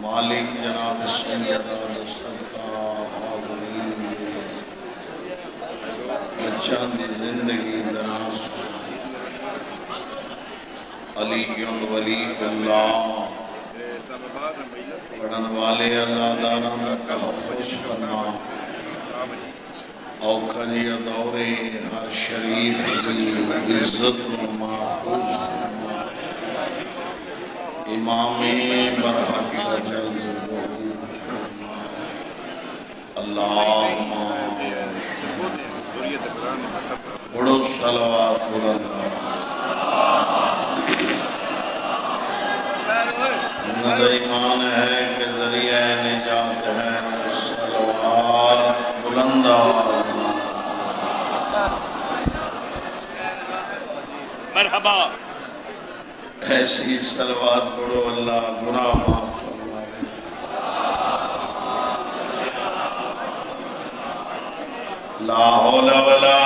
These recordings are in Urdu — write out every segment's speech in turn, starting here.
مالک جناب سیدہ صدقہ حاضرین بچان دی زندگی دراز علی ولی اللہ، پڑھن والے اللہ داران کا تحفظ کرنا اوکھری دورے ہر شریف کی عزت و محفوظ امام برحق کا جلد اللہم بڑو صلوات بلندہ میرا ایمان ہے کہ ذریعہ نجات ہے۔ صلوات بلندہ مرحبا۔ ایسی سلوات پڑھو اللہ گناہ معاف فرما لے لا حول ولا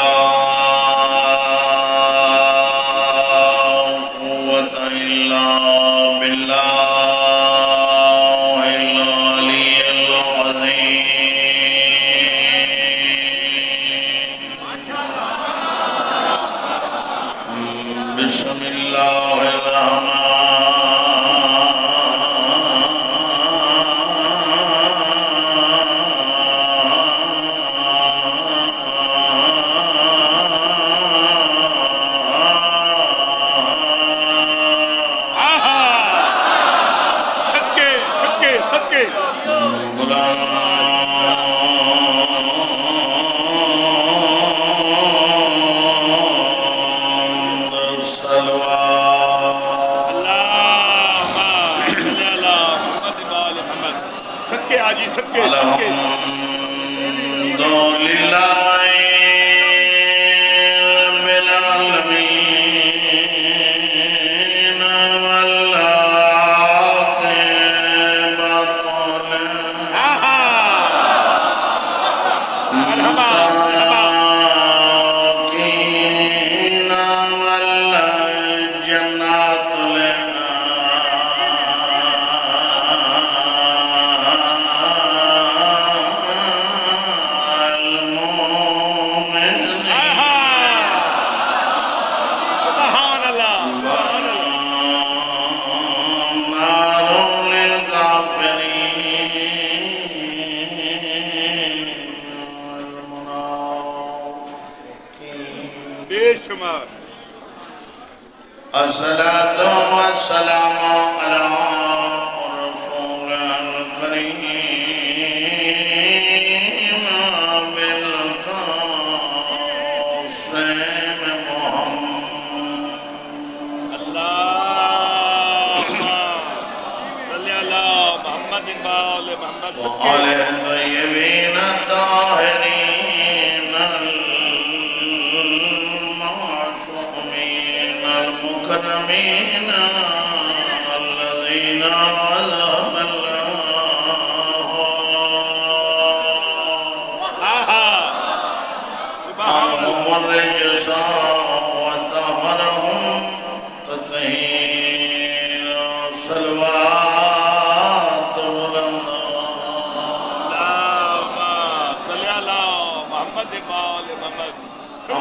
شما. الصلاة والسلام على رسول الكريم بالقاسم محمد. اللهم صل على محمد وآل محمد. وآل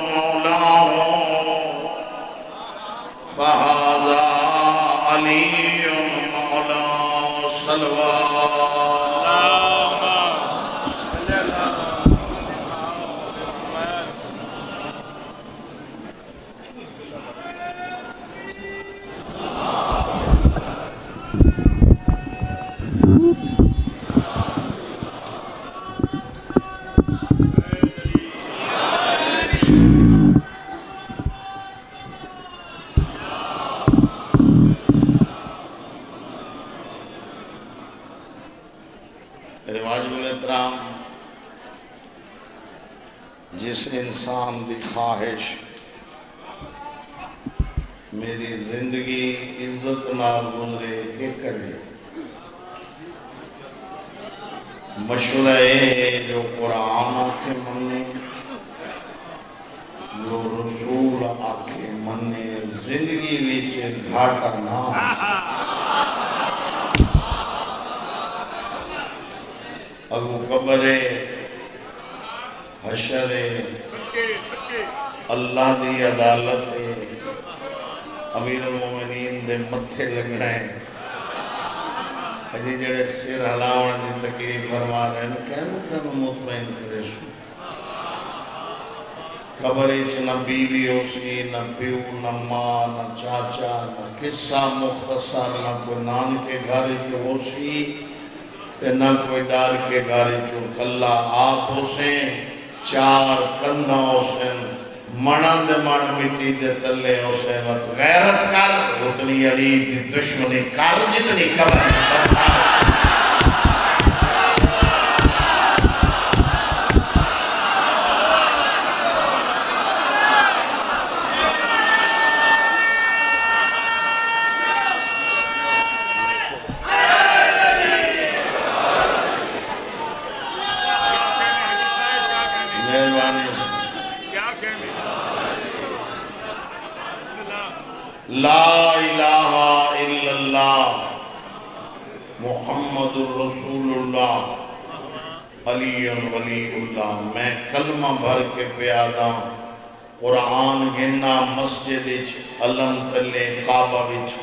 مولاه فهذا علي مولى صلوات انسان حشر اللہ دی عدالت امیر المومنین دے متھے لگنا ہے۔ اجی جڑے سر ہلاون دی تکلیف فرما رہے ہیں کہنو کہنو مطمئن کرے سو قبر اچ نہ بیوی ہو سی نہ پیو، نہ ماں، نہ چاچا، نہ قصہ مختصر، نہ کوئی نان کے گھر جو ہو سی نہ کوئی ڈال کے گھر جو کلا آپ ہو سیں چار کندھوں حسین سیں دے من مٹی دے تلے حسین غیرت کر، اتنی علی دی دشمنی کر، جتنی قبر بتا مہربانی سے کیا کہنے لا الہ الا اللہ محمد الرسول اللہ علی ولی اللہ میں کلمہ بھر کے پیادا قرآن گننا مسجد علم تلے کعبہ وچ۔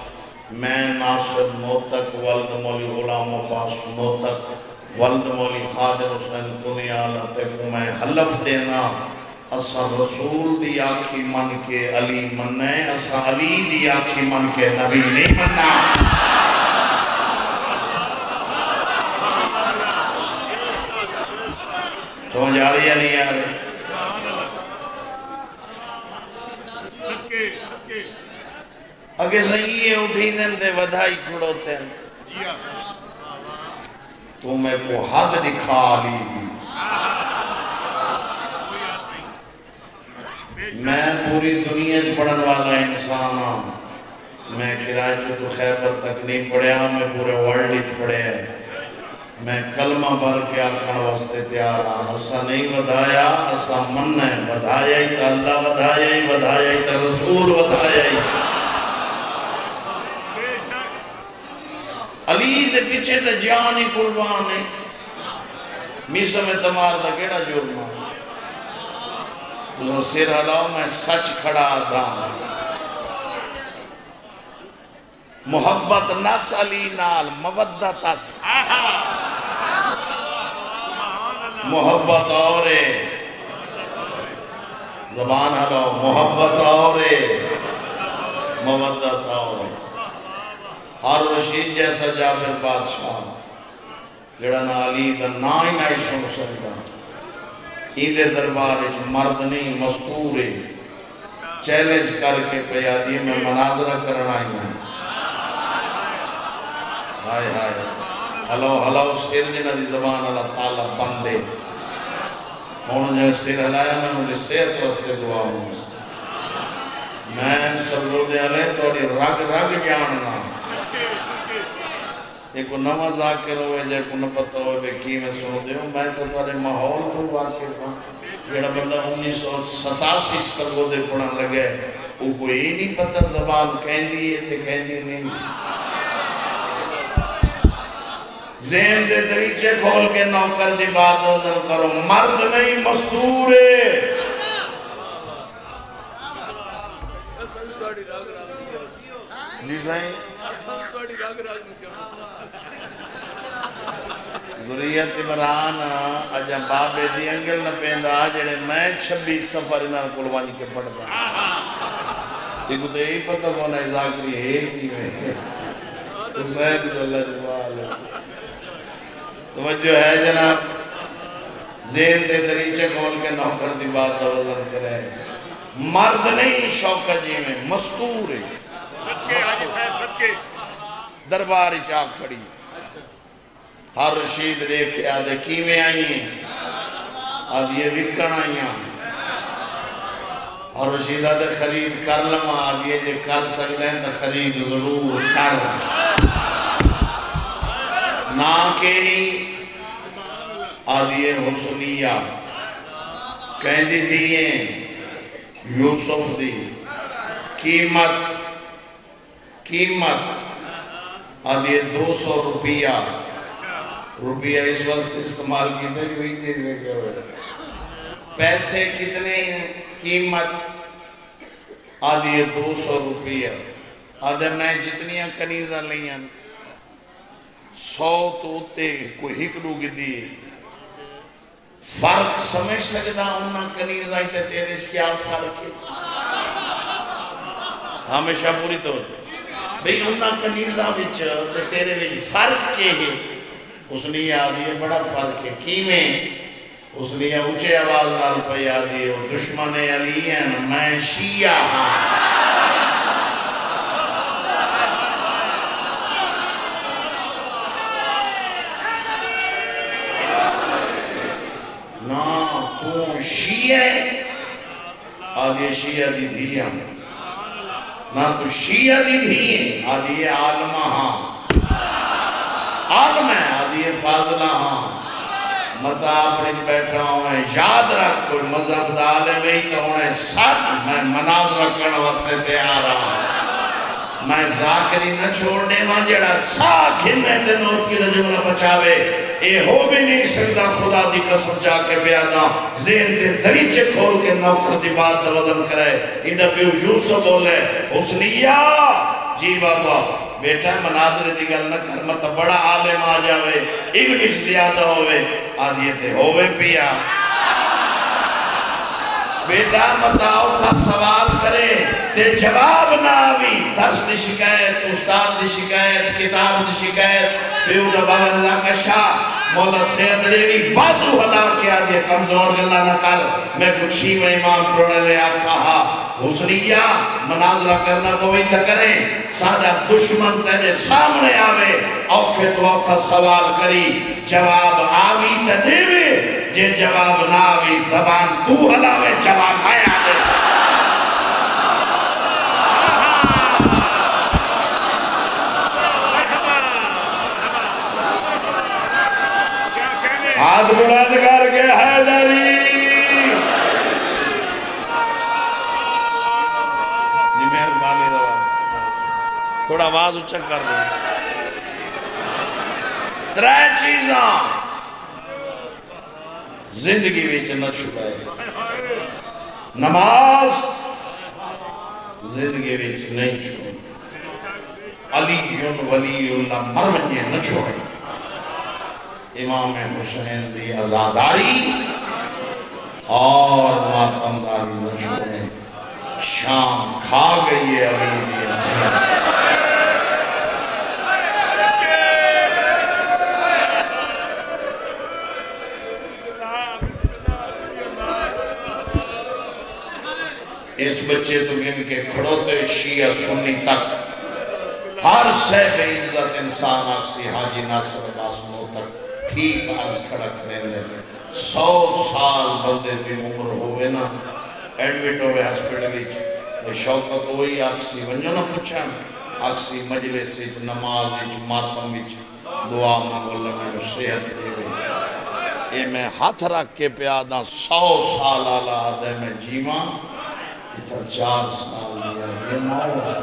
میں ناصر نوتک ولد مولی غلام عباس نوتک ولد مولی خادر حسین کنیالہ تک میں حلف دینا۔ ہوں اسا رسول دی آکھی من کے علی مننے اسا علی دی آکھی من کے نبی نہیں مننا۔ سمجھ آ رہی ہے نہیں آ رہی؟ اگے صحیح ہے اٹھی دن دے ودھائی کھڑوتے ہیں۔ جی تو میں کو حد دکھا علی دی میں پوری دنیا پڑھن والا انسان ہوں میں کراچی تو خیبر تک نہیں پڑھیا، میں پورے ورلڈ چ پڑھیا۔ ہے میں کلمہ بھر کے آکھن واسطے تیار ہوں اسا نہیں ودھایا اسا من ہے۔ ودھایا ہی تا اللہ ودھایا ہی ودھایا ہی تا رسول ودھایا ہی۔ علی دے پیچھے تے جان ہی قربان ہے۔ میسا میں تمار دا کیڑا جرم ہے تُسا سر ہلاؤ میں سچ کھڑا تھا۔ محبت نس علی نال، مودت اس۔ محبت اور زبان ہلاؤ محبت اور مودت اور ہر رشید جیسا جابر بادشاہ، جڑا نا علی دا نا ہی نہیں سن سکتا۔ ایدے دربار ایک مرد نہیں مستور ہے چیلنج کر کے پیادی میں مناظرہ کرنا ہی ہے ہائے ہائے۔ ہلو ہلو سیر جنہ دی زبان اللہ تعالیٰ بندے۔ ہون جو سیر ہلایا میں، مجھے سیر تو کے دعا ہوں۔ میں سرزو دے علیہ تو رگ رگ جاننا۔ ایک نمہ ذاکر ہوئے جے کو نہ پتہ ہوئے بے کی میں سنو دے ہوں میں تو تارے ماحول تو واقف ہوں جیڑا بندہ انیس سو ستاسی سرگو دے پڑھن لگے وہ کوئی نہیں پتہ زبان کہیں کہندی ہے تے کہندی نہیں ذہن دے دریچے کھول کے نوکر دی بات نظر کرو مرد نہیں مستور ہے جی سائیں۔ ذریعت عمران اجا بابے دی انگل نہ پیندا جڑے میں چھبی سفر انہاں کول ونج کے پڑھدا۔ ایک تے ہی پتہ کون ہے ذاکری ہے کی میں۔ حسین جو لجوال توجہ ہے جناب ذہن دے دریچے کھول کے نوکر دی بات دا وزن کرے۔ مرد نہیں شوکہ جی میں مستور ہے۔ صدقے حاجی صاحب صدقے دربار چاہ کھڑی۔ ہر رشید لے کے آدھے کیویں آئی ہیں آدھے یہ وکن آئی ہیں اور رشیدہ دے خرید کر لما آدھیے جے کر سکتے ہیں تو خرید ضرور کر۔ نہ کہ ہی آدھیے حسنیہ۔ کہیں دی دیئے یوسف دی قیمت قیمت آدھیے دو سو روپیہ۔ روپیہ اس وقت استعمال کی تھے جو ہی دے لے گئے ہوئے پیسے کتنے ہیں؟ قیمت۔ آدھیے دو سو روپیہ۔ آدھے میں جتنیاں کنیزہ لئیاں، سو تو اتے کوئی ہکڑو کی دی فرق سمجھ سکتا انہاں کنیزہ ہی تے تیرے اس کیا فرق ہے ہمیشہ پوری تو بھئی انہاں کنیزہ وچ تے تیرے وچ فرق کے ہے۔ اس نے یاد یہ بڑا فرق ہے۔ کیمیں اس نے یہ اچھے آواز نال پہ یاد ہے دشمن علی ہیں، میں شیعہ ہاں نا تو شیعہ آدھے شیعہ دی دھیاں نا تو شیعہ دی دھیاں آدھے عالمہ ہاں۔ عالم ہے، آدھی فاضلہ ہاں۔ متا اپنی بیٹھا ہوں میں یاد رکھ کوئی مذہب دالے میں ہی تو انہیں ساتھ میں مناظرہ کرنے واسطے تیار رہا ہوں میں ذاکری نہ چھوڑنے ماں جڑا سا گھننے تے نوٹ کی جملہ بچاوے، اے ہو بھی نہیں سکتا خدا دی قسم جا کے بیادا ذہن دے دریچے کھول کے نوکر دی بات دا وزن کرے ادھا بھی یوسف بولے، حسنیہ! جی بابا، بیٹا، مناظر دی گل نہ کر، مت بڑا عالم آ جاوے، علم اس زیادہ ہوئے آدھیے تے ہوئے پیا۔ بیٹا متاؤ کا سوال کرے تے جواب نہ آوی۔ درس دی شکایت، استاد دی شکایت، کتاب دی شکایت۔ پیو دا بابا ندا کا شاہ، مولا سید ریوی، بازو حدا کیا دیا، کمزور گلہ نہ کر۔ میں کچھی میں امام پروڑے لے آکھا ہا حسنیہ، مناظرہ کرنا کوئی تا کریں سادہ دشمن تیرے سامنے آوے۔ اوکھے تو اوکھا سوال کری۔ جواب آوی تا دیوے۔ جے جواب نہ آوی، زبان تو حلاوے جواب میں آدھے سا ہاتھ بلند کر کے حیدری۔ جی، مہربانی تھوڑا آواز اچھا کر رہے ہیں ترے چیزاں۔ زندگی ویچ نہ چھڑائے نماز زندگی ویچ نہیں چھوڑے علی جن ولی اللہ مرمجے نہ چھوڑے امام حسین دی ازاداری اور ماتمداری نہ چھوڑے شام کھا گئی ہے علی دی اس بچے تو گن کے کھڑوتے شیعہ سنی تک۔ ہر سے بے عزت انسان آکسی حاجی ناصر باسمو تک ٹھیک عرض کھڑک رہنے سو سال بندے دی عمر ہوئے نا۔ ایڈمٹ ہوئے ہسپیٹلی یہ شوقت ہوئی آکسی ونجو نا پوچھا آکسی مجلس وچ، نماز وچ، ماتم وچ۔ دعا مانگو اللہ میں صحت دے گئی یہ میں ہاتھ رکھ کے پیادا سو سال آلہ آدھے میں جیواں۔ اتنا چار سال لیا یہ موت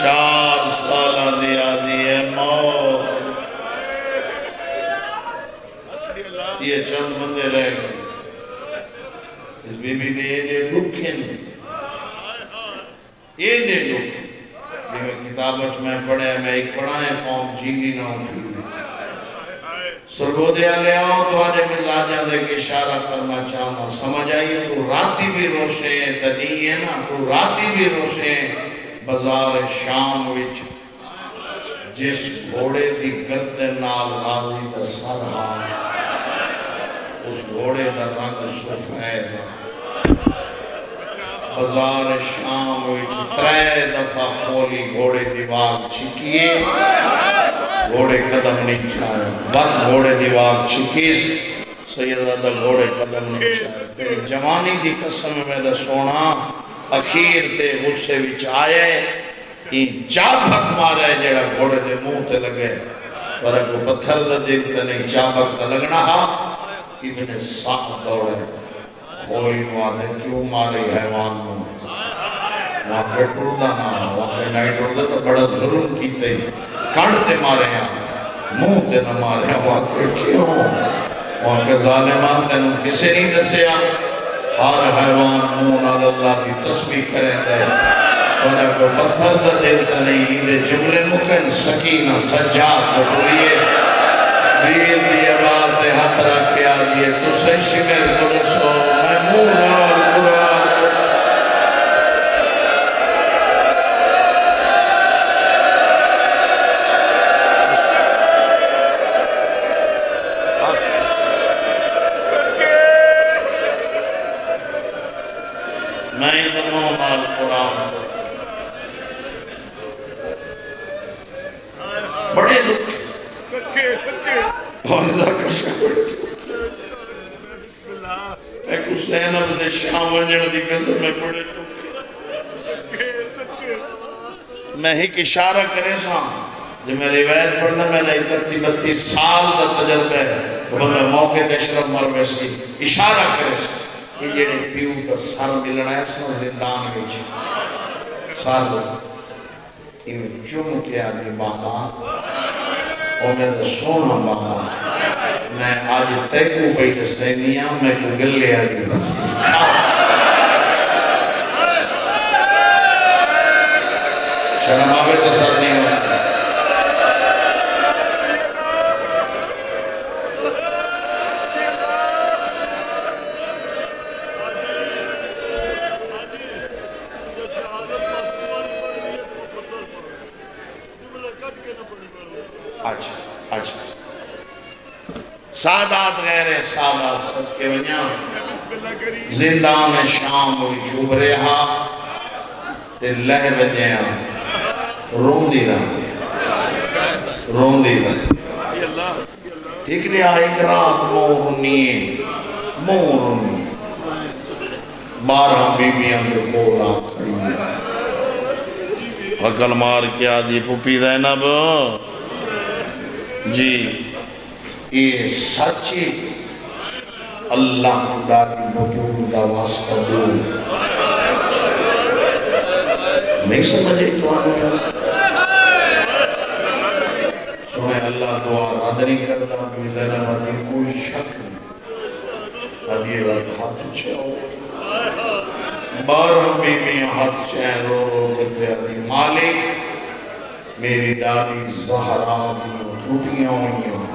چار سال دیا دیئے موت یہ چند بندے رہ گئے اس بی بی دے یہ لکھن یہ لکھن یہ کتابت میں پڑھے، میں ایک پڑھائیں، قوم جیندی نہ اٹھی سرگو دیا لے آؤ تو آجے مزاجہ دے کے اشارہ کرنا چاہنا۔ سمجھ آئیے تو راتی بھی روشے ہیں تدی ہے نا، تو راتی بھی روشے ہیں بزار شام وچ جس گھوڑے دی گرد نال غازی دا سر ہاں اس گھوڑے دا رنگ سفید ہے۔ بازار شام وچ ترے دفعہ کھولی گھوڑے دیواغ چھکیے گھوڑے قدم نہیں چھایا بات گھوڑے دیواغ چھکیس سیدہ دا گھوڑے قدم نہیں چھایا تیری جوانی دی قسم میں دا سونا اخیر تے غصے وچ آئے۔ این چابک مارا ہے جڑا گھوڑے دے منہ تے لگے۔ پر اگو پتھر دا دل تے نہیں چابک تا لگنا۔ ہا ابن ساتھ دوڑے۔ خوری نو آدھے کیوں مارے حیوان نو۔ وہاں پہ ٹردہ نہ وہاں پہ نہیں ٹردہ تو بڑا ظلم کیتے کانڈتے مارے ہیں۔ منہ تے نہ مارے ہیں۔ وہاں پہ کیوں؟ وہاں پہ ظالمان تے نو کسے نہیں دسیا۔ ہر حیوان منہ نال اللہ کی تسبیح کریں دے اور اگر پتھر دا دل تے نہیں دے جملے مکن سکینہ سجاد تو ٹوئیے ویر دیئے بات ہاتھ رکھ کے آدھئے تو سے شکر کرسو میں منہ اشارہ کرے سا جو میں روایت پڑھنا، میں نے اکتی بتی سال دا تجربہ ہے بندہ موقع دے شرف مروے سی، اشارہ کرے سا یہ جڑے پیو دا سر ملنا ہے سن زندان وچ۔ سر ان چم کے آدھی بابا اور میں نے سونا بابا، میں آج تیکو پہ دسینیا ہاں، میں کو گلے آدھی رسی شام ہوئی رہا، تے لہ بجیا رون دی رہا۔ رون دی رہا۔ ایک نے ایک رات مورنی مورنی بارہ بیبیاں دے بولا کھڑی وکل مار کیا دی پوپی زینب۔ جی یہ سچی اللہ خدا کی بطور دا واسطہ دو۔ نہیں سمجھے تو آنے سنے اللہ دعا رد کرتا بھی لینا بادی کوئی شک نہیں۔ ادھی رد ہاتھ چھو بارہ بیمیاں ہاتھ چین رو رو کر پہ ادھی مالک، میری ڈالی زہرا دیوں ٹوٹیاں ہوئیاں پسلیاں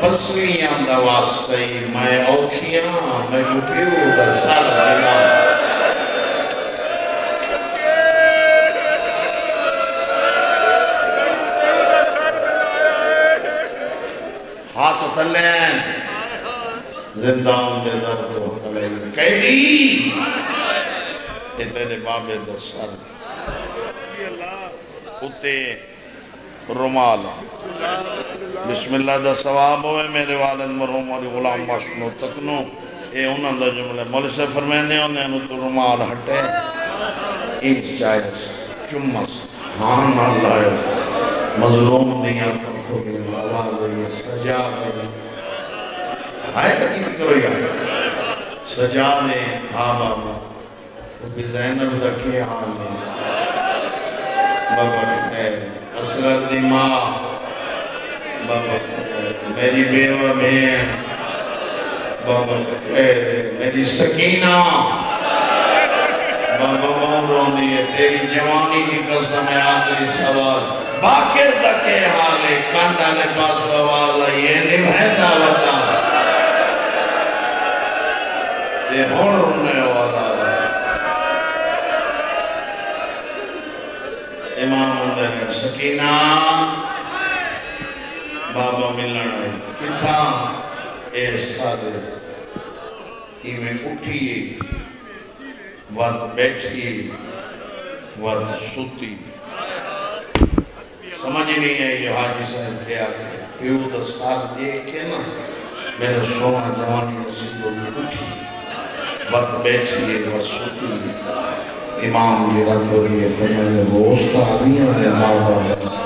دا واسطہ میں اوکھیاں میں کو دا سر ہاتھ تھلے ہیں زندان دے در تو کلے قیدی یہ تیرے بابے دا سر اتے رومال بسم اللہ دا ثواب ہوئے، میرے والد مرحوم اور غلام باشنو تکنو۔ اے انہوں دا جملے مولی سے فرمینے ہونے انہوں تو رومال ہٹے۔ انچ چاہے چمس ہاں اللہ ہے مظلوم دیا کھو بھی آواز ہے سجا دے آئے تکیت کرو یا سجا دے ہاں بابا۔ وہ بھی زینب دا کی حال ہے؟ بابا خیر، اصغر دی ماں۔ بابا میری بیوہ میں بابا خیر میری سکینہ بابا مون روندی ہے تیری جوانی کی قسم ہے آخری سوال باکر تکے حالے کانڈا نے پاس آواز ہے یہ نمہ دعوتا یہ ہون رونے آواز آ ہے امام اندر سکینہ بابا ملن آئی کتھا اے سادے ہی میں اٹھیے وقت بیٹھی وقت سوتی سمجھ نہیں ہے یہ حاجی صاحب کیا کہ پیو دا سار دیکھ کے نا میرے سونا جوانی نصیب ہوئی اٹھی وقت بیٹھی وقت سوتی امام دی رات ہو رہی فرمائے وہ استادیاں نے بابا جنہ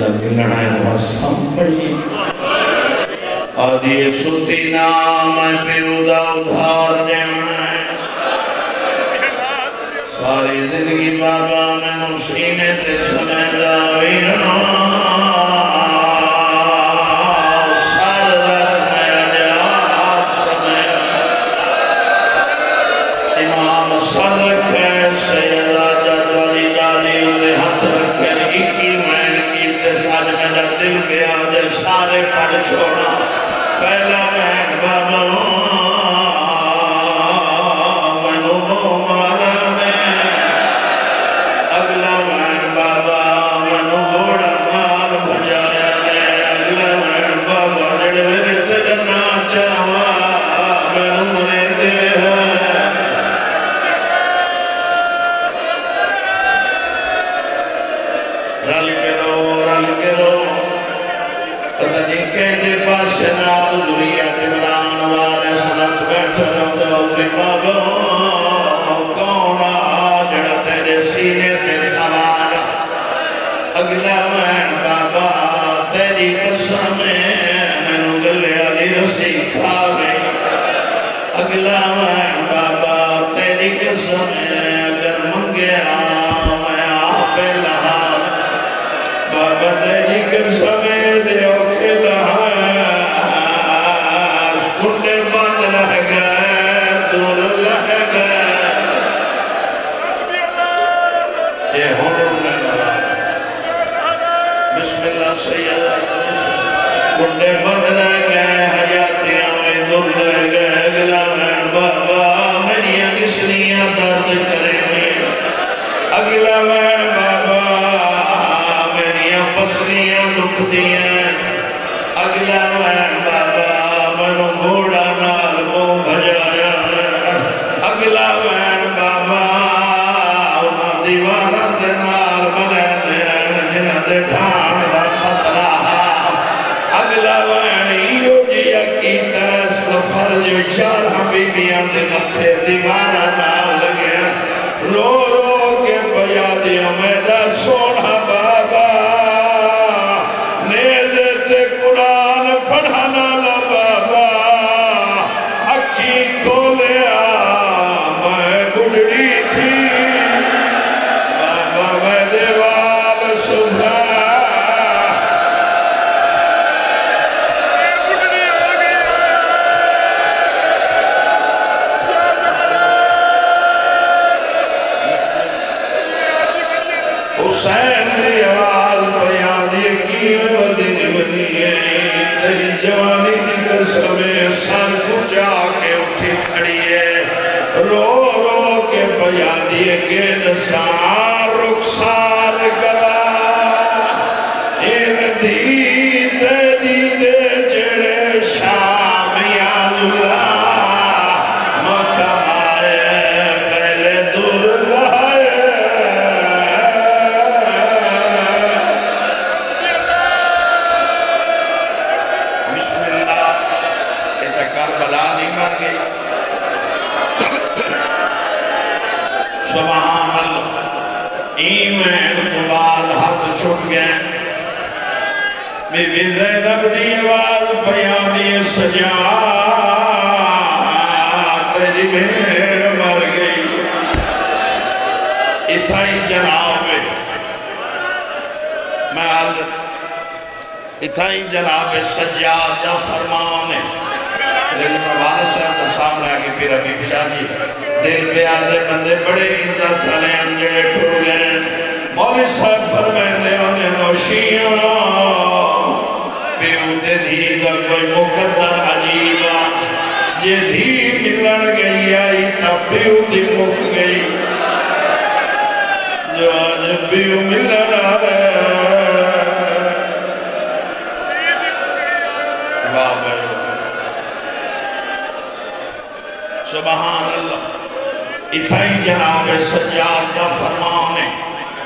ملنا ہے وہ سم پڑی آدھی ستی نام پیو دا ادھار دینا ہے۔ ساری زندگی بابا میں نو سینے تے سمیدہ ویرنا۔ سر دل گیا آدھے سارے پڑ چھوڑا۔ پہلا مین بابا منو بو مارا نے۔ اگلا مین بابا منو گھوڑا مال بھجایا نے۔ اگلا مین بابا جڑے میرے تیرے ناچاوا سنت بیٹھ رہندا پھر بابا سید کنڈے بند رہ گئے حیاتیاں میں دور رہ گئے اگلا میں بابا میری کسنیاں درد کریں اگلا بابا میری پسلیاں دکھ دیاں اگلا بابا منو گھوڑا نال وہ بھجایا اگلا بابا انہاں دیواراں دے نال بنے دے جنہاں دے خطرہ اگلا وین ایو جیا کیتا اس فرج چارہ بیبیاں دے متھے دیوار بی زینب دی آواز بیان دی سجا تیری بھیڑ مر گئی۔ اتھائی جناب میں حضرت اتھائی جناب سجاد دا فرمان ہے۔ لیکن مولانا صاحب کا سامنے آگے پھر ابھی شاہ جی دل پہ آدھے بندے بڑے عزت والے انجڑے ٹھو گئے مولوی صاحب فرمائیں دے آنے نوشیاں پیو دھی دا کوئی مقدر عجیبا یہ دھی ملن گئی آئی تا پیو دی مک گئی. جو آج پیو ملن آئے سبحان اللہ. اتھائی جناب سجاد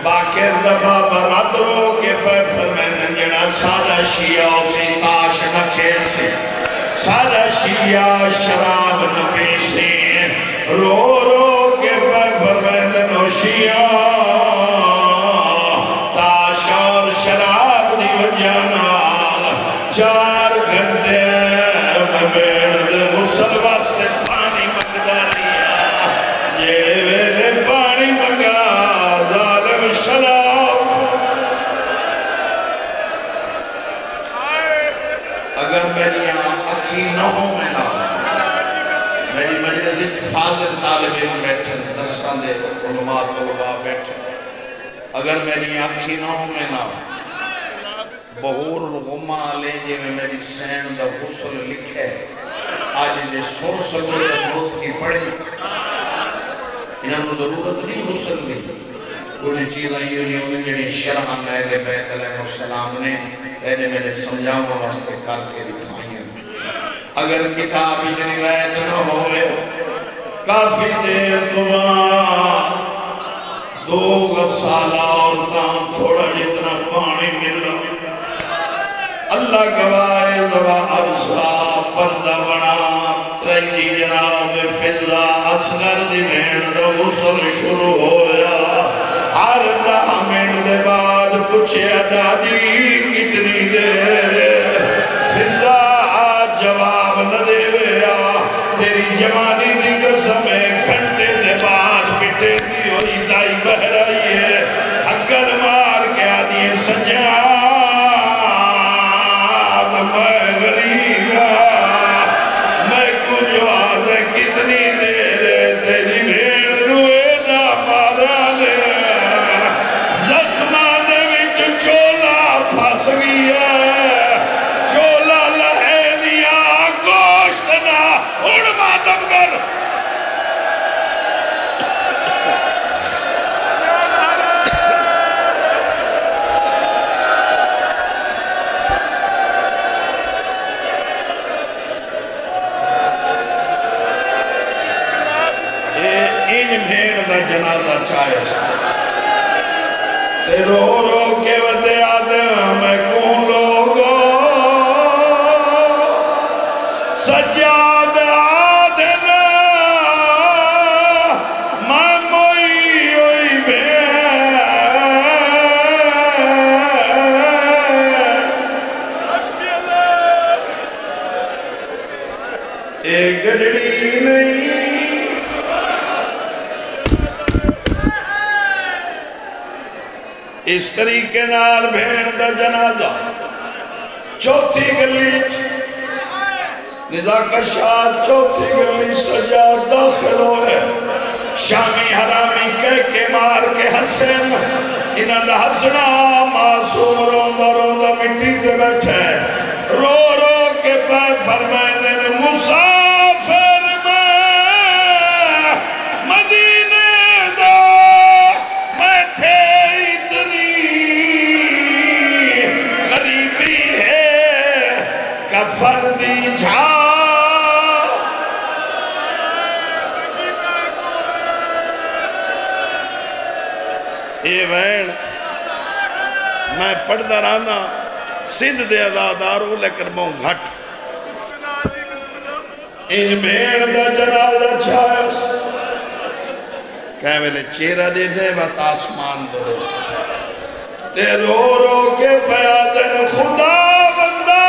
باقر دبا برات رو کے پہ فرمین جڑا سادہ شیعہ سی تاش نکھیر سے سادہ شیعہ شراب نپیسی رو رو کے پہ فرمین شیعہ اگر میری اکھی نہ ہو میں نہ بہور الغمہ لے جے میں میری سین دا غسل لکھے۔ آج جے سن سکو دا موت کی پڑے انہوں ضرورت نہیں غسل دی۔ کچھ چیزیں یہ نہیں ہوئی جنہیں شرح میں میلے بیت علیہ السلام نے اینے میرے سمجھاؤں واسطے کر کے دکھائی ہیں۔ اگر کتاب ہی روایت نہ ہوئے۔ کافی دیر تو دو غسالہ اور کام تھوڑا جی جتنا پانی مل رہا اللہ گوائے زبا ارسا پردہ بنا۔ ترہی جناب فضا اصغر دی مہن دا غسل شروع ہویا۔ ہر دہ مہن دے بعد پوچھے دادی، کتنی دیر فضا آج جواب نہ دے ویا تیری جوانی دی قسم گھنٹے دے بعد پٹے دی جنازہ چاہے تے رو رو طریقے نال بھیڑ دا جنازہ چوتھی گلی نزاکر شاہ چوتھی گلی سجاد داخل ہوئے شامی حرامی کہہ کے مار کے حسن انہاں دا حسنا معصوم روندہ روندہ مٹی دے بیٹھے رو رو کے پہ فرمائے دین مسافر میں پڑھدہ رہنا، سندھ دے ازادارو لیکن موں گھٹ۔ ان بھیڑ دا جنازہ چھایا۔ کہہ ویلے چیرہ دے دے بات آسمان دو تے رو رو کے پیادن خدا بندہ۔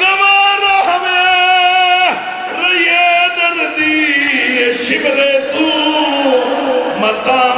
گوار ہمیں رئیے دردی شبر تو۔ متا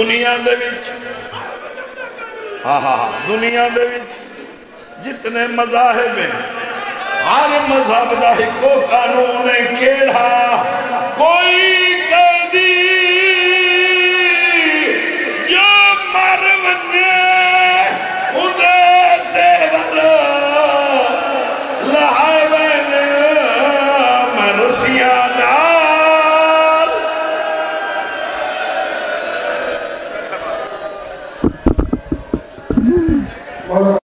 دنیا دے وچ۔ ہاں ہاں دنیا دے وچ۔ جتنے مذاہب ہیں، ہر مذہب دا ہی کو قانون ہے، کیڑا؟ کوئی